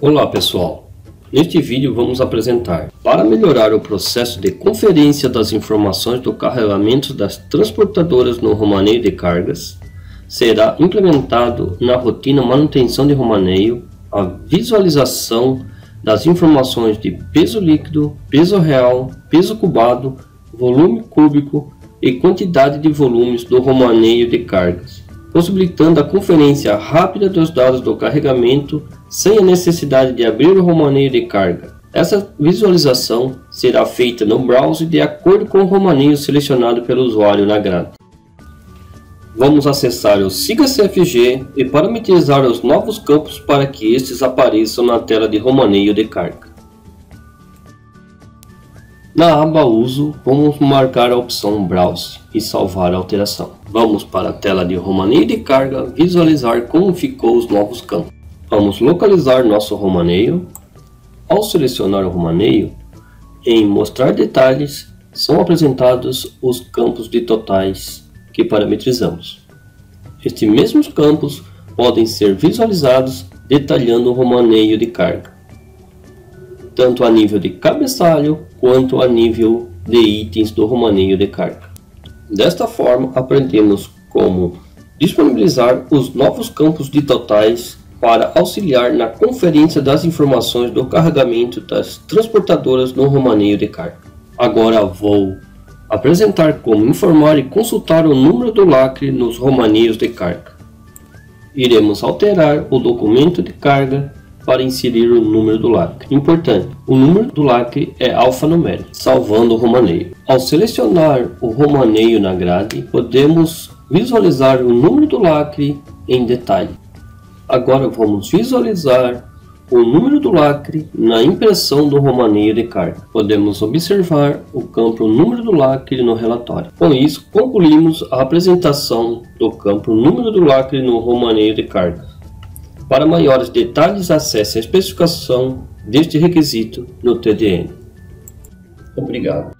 Olá pessoal, neste vídeo vamos apresentar. Para melhorar o processo de conferência das informações do carregamento das transportadoras no romaneio de cargas será implementado na rotina manutenção de romaneio a visualização das informações de peso líquido, peso real, peso cubado, volume cúbico e quantidade de volumes do romaneio de cargas possibilitando a conferência rápida dos dados do carregamento sem a necessidade de abrir o romaneio de carga. Essa visualização será feita no browser de acordo com o romaneio selecionado pelo usuário na grade. Vamos acessar o Siga CFG e parametrizar os novos campos para que estes apareçam na tela de romaneio de carga. Na aba Uso, vamos marcar a opção Browse e salvar a alteração. Vamos para a tela de romaneio de carga visualizar como ficou os novos campos. Vamos localizar nosso romaneio. Ao selecionar o romaneio, em Mostrar detalhes, são apresentados os campos de totais que parametrizamos. Estes mesmos campos podem ser visualizados detalhando o romaneio de carga tanto a nível de cabeçalho quanto a nível de itens do romaneio de carga. Desta forma, aprendemos como disponibilizar os novos campos de totais para auxiliar na conferência das informações do carregamento das transportadoras no romaneio de carga. Agora vou apresentar como informar e consultar o número do lacre nos romaneios de carga. Iremos alterar o documento de carga para inserir o número do lacre. Importante, o número do lacre é alfanumérico, salvando o romaneio. Ao selecionar o romaneio na grade, podemos visualizar o número do lacre em detalhe. Agora vamos visualizar o número do lacre na impressão do romaneio de carga. Podemos observar o campo número do lacre no relatório. Com isso, concluímos a apresentação do campo número do lacre no romaneio de carga. Para maiores detalhes, acesse a especificação deste requisito no TDN. Obrigado.